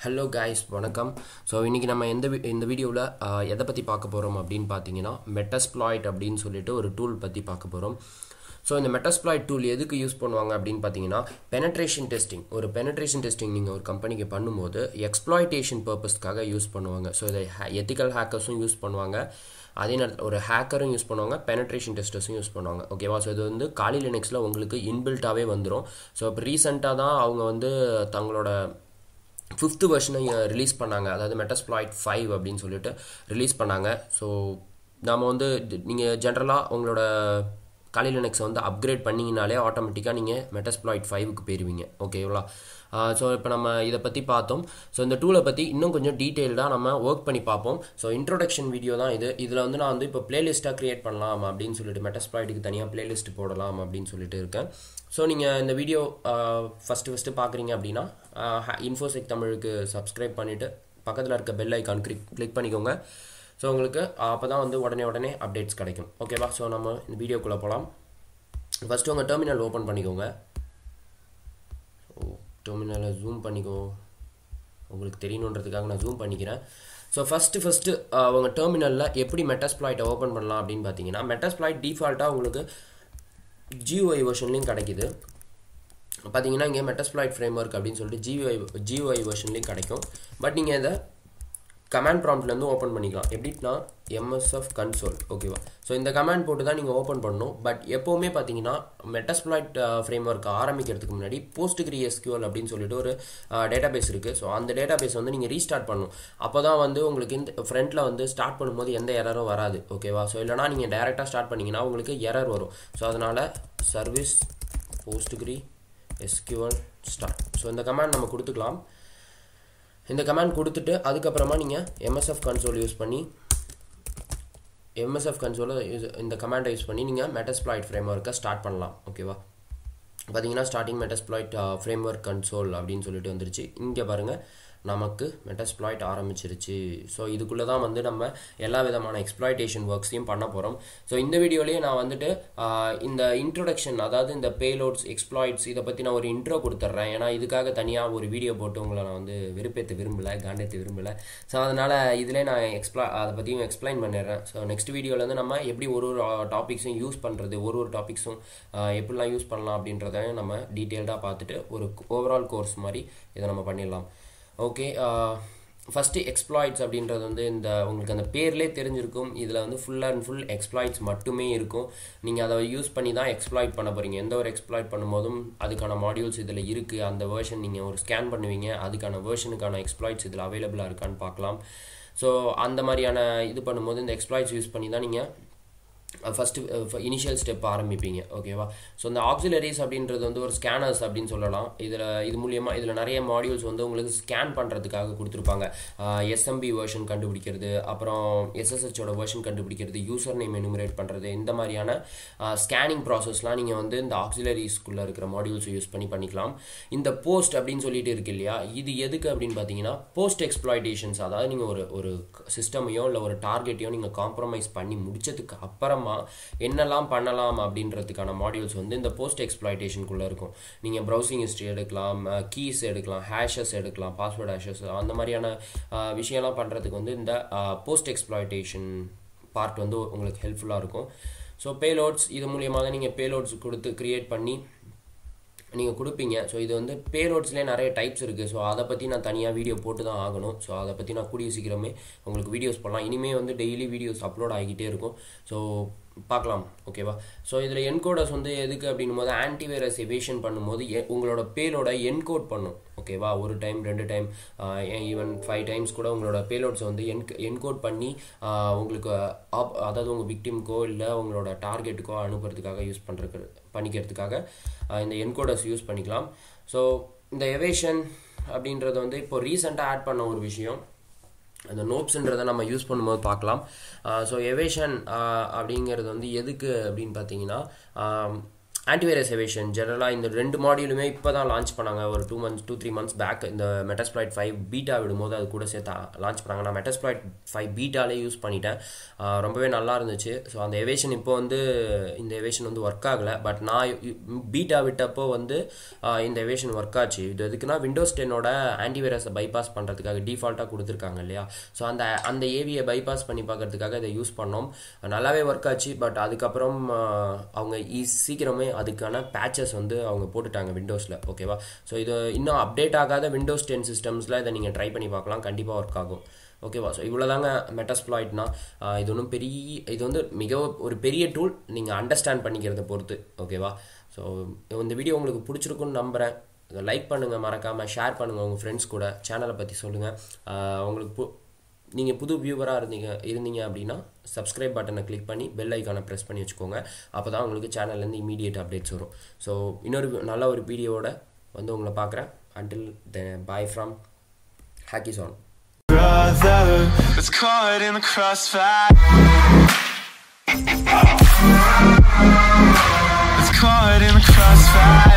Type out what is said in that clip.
Hello guys வணக்கம். So இன்றைக்கி நம்ம எந்த இந்த வீடியோவில் எதை பற்றி பார்க்க போகிறோம் அப்படின்னு பார்த்தீங்கன்னா மெட்டஸ்ப்ளாய்ட் அப்படின்னு சொல்லிட்டு ஒரு டூல் பற்றி பார்க்க போகிறோம் ஸோ இந்த மெட்டஸ்ப்ளாய்ட் டூல் எதுக்கு யூஸ் பண்ணுவாங்க அப்படின்னு பார்த்தீங்கன்னா பெனட்ரேஷன் டெஸ்டிங் ஒரு பெனட்ரேஷன் டெஸ்டிங் நீங்கள் ஒரு கம்பெனிக்கு பண்ணும்போது எக்ஸ்ப்ளாய்டேஷன் பர்பஸ்க்காக யூஸ் பண்ணுவாங்க. ஸோ இதை எத்திக்கல் ஹேக்கர்ஸும் யூஸ் பண்ணுவாங்க. அதே நேரத்தில் ஒரு ஹேக்கரும் யூஸ் பண்ணுவாங்க பெனட்ரேஷன் டெஸ்டர்ஸும் யூஸ் பண்ணுவாங்க. ஓகேவா ஸோ இது வந்து காலி லினக்ஸில் உங்களுக்கு இன்பில்ட்டாகவே வந்துடும் ஸோ இப்போ ரீசெண்டாக தான் அவங்க வந்து தங்களோட ஃபிஃப்த்து வெர்ஷனை ரிலீஸ் பண்ணாங்க. அதாவது மெட்டஸ்ப்ளாய்ட் ஃபைவ் அப்படின்னு சொல்லிட்டு ரிலீஸ் பண்ணாங்க. ஸோ நாம் வந்து நீங்கள் ஜென்ரலாக உங்களோட காலி லினக்ஸை வந்து அப்கிரேட் பண்ணிங்கனாலே ஆட்டோமேட்டிக்காக நீங்கள் மெட்டஸ்ப்ளாய்ட் ஃபைவுக்கு போயிருவீங்க. ஓகேங்களா ஸோ இப்போ நம்ம இதை பற்றி பார்த்தோம். ஸோ இந்த டூலை பற்றி இன்னும் கொஞ்சம் டீட்டெயில்டாக நம்ம ஒர்க் பண்ணி பார்ப்போம். ஸோ இன்ட்ரொடக்ஷன் வீடியோ தான் இது. இதில் வந்து நான் வந்து இப்போ பிளேலிஸ்ட்டாக க்ரியேட் பண்ணலாம் அப்படின்னு சொல்லிட்டு மெட்டஸ்ப்ளாய்டுக்கு தனியாக பிளேலிஸ்ட் போடலாம் அப்படின்னு சொல்லிட்டு இருக்கேன். ஸோ நீங்கள் இந்த வீடியோ ஃபஸ்ட்டு ஃபஸ்ட்டு பார்க்குறீங்க அப்படின்னா இன்ஃபோசெக் தமிழுக்கு சப்ஸ்கிரைப் பண்ணிவிட்டு பக்கத்தில் இருக்க பெல் ஐக்கான் கிளிக் கிளிக் பண்ணிக்கோங்க. ஸோ உங்களுக்கு அப்போ தான் வந்து உடனே உடனே அப்டேட்ஸ் கிடைக்கும். ஓகேவா ஸோ நம்ம இந்த வீடியோக்குள்ளே போகலாம் ஃபஸ்ட்டு உங்கள் டெர்மினல் ஓப்பன் பண்ணிக்கோங்க. ஓ டெர்மினலை ஜூம் பண்ணிக்கோ. உங்களுக்கு தெரியணுன்றதுக்காக நான் ஜூம் பண்ணிக்கிறேன். ஸோ ஃபஸ்ட்டு ஃபஸ்ட்டு உங்கள் டெர்மினலில் எப்படி மெட்டாஸ்ப்ளாய்ட்டை ஓப்பன் பண்ணலாம் அப்படின்னு பார்த்தீங்கன்னா மெட்டாஸ்ப்ளாய்ட் டிஃபால்ட்டாக உங்களுக்கு ஜிஓஐ வெர்ஷன்லேயும் கிடைக்கிது. பார்த்தீங்கன்னா இங்கே மெட்டஸ்ப்ளாய்ட் ஃப்ரேம் ஒர்க் அப்படின்னு சொல்லிட்டு ஜிஓஐ ஜிஓஐ வெர்ஷன்லேயும் கிடைக்கும். பட் நீங்கள் இதை கமாண்ட் ப்ராம்ப்ட்லேருந்து ஓப்பன் பண்ணிக்கலாம். எப்படின்னா எம்எஸ்எஃப் கன்சோல் ஓகேவா ஸோ இந்த கமாண்ட் போட்டு தான் நீங்கள் ஓப்பன் பண்ணணும். பட் எப்போவுமே பார்த்தீங்கன்னா மெட்டஸ்ப்ளாய்ட் ஃப்ரேம் ஒர்க் ஆரம்பிக்கிறதுக்கு முன்னாடி போஸ்ட் கிரியஸ்கியூஎல் அப்படின்னு சொல்லிட்டு ஒரு டேட்டா பேஸ் இருக்குது ஸோ அந்த டேட்டா பேஸ் வந்து நீங்கள் ரீஸ்டார்ட் பண்ணணும். அப்போ தான் வந்து உங்களுக்கு இந்த ஃப்ரண்ட்டில் வந்து ஸ்டார்ட் பண்ணும்போது எந்த எரரும் வராது ஓகேவா ஸோ இல்லைனா நீங்கள் டேரெக்டாக ஸ்டார்ட் பண்ணிங்கன்னா உங்களுக்கு எரர் வரும். ஸோ அதனால் சர்வீஸ் போஸ்ட் கிரி எஸ்கியூஎல் ஸ்டார்ட் ஸோ இந்த கமாண்ட் நம்ம கொடுத்துக்கலாம். இந்த கமாண்ட் கொடுத்துட்டு அதுக்கப்புறமா நீங்கள் எம்எஸ்எஃப் கன்சோல் யூஸ் பண்ணி எம்எஸ்எஃப் கன்சோலை யூஸ் இந்த கமாண்டை யூஸ் பண்ணி நீங்கள் மெட்டஸ்ப்ளாய்ட் ஃப்ரேம் ஒர்க்கை ஸ்டார்ட் பண்ணலாம் ஓகேவா பார்த்தீங்கன்னா starting Metasploit framework console அப்படின்னு சொல்லிட்டு வந்துருச்சு. இங்கே பாருங்கள் நமக்கு மெட்டஸ்ப்ளாய்ட் ஆரம்பிச்சிருச்சு. ஸோ இதுக்குள்ளே தான் வந்து நம்ம எல்லா விதமான எக்ஸ்ப்ளாய்டேஷன் ஒர்க்ஸையும் பண்ண போகிறோம் ஸோ இந்த வீடியோலேயே நான் வந்துட்டு இந்த இன்ட்ரொடக்ஷன் அதாவது இந்த பேலோட்ஸ் எக்ஸ்ப்ளாய்ட்ஸ் இதை பற்றி நான் ஒரு இன்ட்ரோ கொடுத்துட்றேன். ஏன்னா இதுக்காக தனியாக ஒரு வீடியோ போட்டு உங்களை நான் வந்து வெறுப்பேற்ற விரும்பலை காண்டேற்ற விரும்பலை. ஸோ அதனால் இதிலே நான் எக்ஸ்ப்ளா அதை பற்றியும் எக்ஸ்பிளைன் பண்ணிடுறேன். ஸோ நெக்ஸ்ட் வீடியோவில் வந்து நம்ம எப்படி ஒரு ஒரு டாபிக்ஸும் யூஸ் பண்ணுறது ஒரு ஒரு டாபிக்ஸும் எப்படிலாம் யூஸ் பண்ணலாம் அப்படின்றத நம்ம டீட்டெயில்டாக பார்த்துட்டு ஒரு ஓவரால் கோர்ஸ் மாதிரி இதை நம்ம பண்ணிடலாம். ஓகே ஃபஸ்ட்டு எக்ஸ்ப்ளாய்ட்ஸ் அப்படின்றது வந்து இந்த உங்களுக்கு அந்த பேர்லே தெரிஞ்சிருக்கும். இதில் வந்து ஃபுல் அண்ட் ஃபுல் எக்ஸ்ப்ளாய்ட்ஸ் மட்டுமே இருக்கும். நீங்கள் அதை யூஸ் பண்ணி தான் எக்ஸ்ப்ளாய்ட் பண்ண போகிறீங்க எந்த ஒரு எக்ஸ்ப்ளாய்ட் பண்ணும்போதும் அதுக்கான மாடியூல்ஸ் இதில் இருக்குது அந்த வேர்ஷன் நீங்கள் ஒரு ஸ்கேன் பண்ணுவீங்க. அதுக்கான வேர்ஷனுக்கான எக்ஸ்ப்ளாய்ட்ஸ் இதில் அவைலபிளாக இருக்கான்னு பார்க்கலாம். ஸோ அந்த மாதிரியான இது பண்ணும்போது இந்த எக்ஸ்ப்ளாய்ட்ஸ் யூஸ் பண்ணி தான் நீங்கள் ஃபஸ்ட்டு இனிஷியல் ஸ்டெப் ஆரம்பிப்பீங்க. ஓகேவா ஸோ இந்த ஆக்சிலரிஸ் அப்படின்றது வந்து ஒரு ஸ்கேனர்ஸ் அப்படின்னு சொல்லலாம். இதில் இது மூலியமாக இதில் நிறைய மாடியூல்ஸ் வந்து உங்களுக்கு ஸ்கேன் பண்ணுறதுக்காக கொடுத்துருப்பாங்க. எஸ்எம்பி வேர்ஷன் கண்டுபிடிக்கிறது அப்புறம் எஸ்எஸ்ஹெச்சோட வேர்ஷன் கண்டுபிடிக்கிறது யூசர் நேம் எனுமரேட் பண்ணுறது இந்த மாதிரியான ஸ்கேனிங் ப்ராசஸ்லாம் நீங்கள் வந்து இந்த ஆக்சிலரிஸ்குள்ளே இருக்கிற மாடியூல்ஸ் யூஸ் பண்ணி பண்ணிக்கலாம். இந்த போஸ்ட் அப்படின்னு சொல்லிட்டு இருக்கு இல்லையா? இது எதுக்கு அப்படின்னு பார்த்தீங்கன்னா போஸ்ட் எக்ஸ்ப்ளாய்டேஷன்ஸ் அதாவது நீங்கள் ஒரு ஒரு சிஸ்டமையோ இல்லை ஒரு டார்கெட்டையோ நீங்கள் காம்ப்ரமைஸ் பண்ணி முடிச்சதுக்கு அப்புறமா என்னெல்லாம் பண்ணலாம் அப்படின்றதுக்கான மாடியூல்ஸ் வந்து இந்த போஸ்ட் எக்ஸ்ப்ளாய்டேஷனுக்குள்ளே இருக்கும். நீங்கள் ப்ரௌசிங் ஹிஸ்ட்ரி எடுக்கலாம் கீஸ் எடுக்கலாம் ஹேஷஸ் எடுக்கலாம் பாஸ்வேர்ட் ஹேஷஸ் அந்த மாதிரியான விஷயம்லாம் பண்ணுறதுக்கு வந்து இந்த போஸ்ட் எக்ஸ்ப்ளாய்டேஷன் பார்ட் வந்து உங்களுக்கு ஹெல்ப்ஃபுல்லாக இருக்கும். ஸோ பேலோட்ஸ் இது மூலியமாக தான் நீங்கள் பேலோட்ஸ் கொடுத்து க்ரியேட் பண்ணி நீங்கள் கொடுப்பீங்க. ஸோ இது வந்து பேலோட்ஸ்லேயே நிறைய டைப்ஸ் இருக்குது ஸோ அதை பற்றி நான் தனியாக வீடியோ போட்டு தான் ஆகணும். ஸோ அதை பற்றி நான் கூடிய சீக்கிரமே உங்களுக்கு வீடியோஸ் பண்ணலாம் இனிமேல் வந்து டெய்லி வீடியோஸ் அப்லோட் ஆகிக்கிட்டே இருக்கும். ஸோ பார்க்கலாம் ஓகேவா ஸோ இதில் என்கோடர்ஸ் வந்து எதுக்கு அப்படின்னும் போது ஆன்டிவைரஸ் எவேஷன் பண்ணும்போது எ- உங்களோட பேலோட என்கோட் பண்ணும் ஓகேவா ஒரு டைம் ரெண்டு டைம் ஈவன் ஃபைவ் டைம்ஸ் கூட உங்களோட பேலோட்ஸை வந்து என் என்கோட் பண்ணி உங்களுக்கு ஆப் அதாவது உங்கள் விக்டிம்க்கோ இல்லை உங்களோட டார்கெட்டுக்கோ அனுப்புறதுக்காக யூஸ் பண்ணுறது பண்ணிக்கிறதுக்காக இந்த என்கோடர்ஸ் யூஸ் பண்ணிக்கலாம். ஸோ இந்த எவேஷன் அப்படின்றது வந்து இப்போ ரீசெண்டாக ஆட் பண்ண ஒரு விஷயம். அந்த நோப்ஸுன்றதை நம்ம யூஸ் பண்ணும்போது பார்க்கலாம். ஸோ எவேஷன் அப்படிங்கிறது வந்து எதுக்கு அப்படின்னு பார்த்தீங்கன்னா ஆன்டிவைரஸ் எவேஷன் ஜெனரலாக இந்த ரெண்டு மாடியூலுமே இப்போ தான் லான்ச் பண்ணாங்க. ஒரு two months two three months back இந்த மெட்டஸ்ப்ளாய்ட் ஃபைவ் பீட்டா விடும்போது அது கூட சேர்த்து லான்ச் பண்ணாங்க. நான் மெட்டஸ்ப்ளாய்ட் ஃபைவ் பீட்டாலே யூஸ் பண்ணிட்டேன். ரொம்பவே நல்லா இருந்துச்சு. ஸோ அந்த எவேஷன் இப்போ வந்து இந்த எவேஷன் வந்து ஒர்க் ஆகலை. பட் நான் பீட்டா விட்டப்போ வந்து இந்த எவேஷன் ஒர்க் ஆச்சு. இது எதுக்குன்னா விண்டோஸ் டென்னோட ஆன்டிவைரஸை பைபாஸ் பண்ணுறதுக்காக டிஃபால்ட்டாக கொடுத்துருக்காங்க இல்லையா? ஸோ அந்த அந்த ஏவியை பைபாஸ் பண்ணி பார்க்கறதுக்காக இதை யூஸ் பண்ணோம். நல்லாவே ஒர்க் ஆச்சு. பட் அதுக்கப்புறம் அவங்க சீக்கிரமே அதுக்கான பேச்சஸ் வந்து அவங்க போட்டுட்டாங்க விண்டோஸில் ஓகேவா ஸோ இது இன்னும் அப்டேட் ஆகாத விண்டோஸ் டென் சிஸ்டம்ஸில் இதை நீங்கள் ட்ரை பண்ணி பார்க்கலாம். கண்டிப்பாக ஒர்க் ஆகும். ஓகேவா ஸோ இவ்வளோதாங்க மெட்டஸ்ப்ளாய்ட்னா இது ஒன்றும் பெரிய இது வந்து மிக ஒரு பெரிய டூல் நீங்கள் அண்டர்ஸ்டாண்ட் பண்ணிக்கிறத பொறுத்து ஓகேவா ஸோ இந்த வீடியோ உங்களுக்கு பிடிச்சிருக்குன்னு நம்புகிறேன் லைக் பண்ணுங்கள் மறக்காமல் ஷேர் பண்ணுங்கள் உங்கள் ஃப்ரெண்ட்ஸ் கூட. சேனலை பற்றி சொல்லுங்கள் உங்களுக்கு நீங்கள் புது வியூவராக இருந்தீங்க இருந்தீங்க அப்படின்னா சப்ஸ்கிரைப் பட்டனை கிளிக் பண்ணி பெல் ஐக்கானை ப்ரெஸ் பண்ணி வச்சுக்கோங்க அப்போ தான் உங்களுக்கு சேனல்லேருந்து இமீடியட் அப்டேட்ஸ் வரும் ஸோ இன்னொரு நல்ல ஒரு வீடியோவோட வந்து உங்களை பார்க்குறேன் அண்டில் த பாய் ஃப்ரம் ஹாக்கி சான் brother was caught in the crossfire. Was caught in the crossfire.